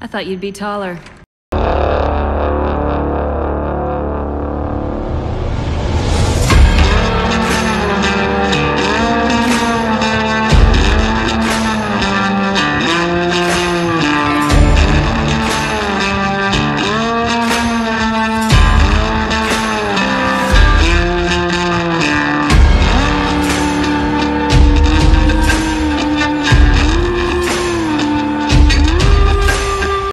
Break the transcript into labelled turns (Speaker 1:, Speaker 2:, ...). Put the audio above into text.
Speaker 1: I thought you'd be taller.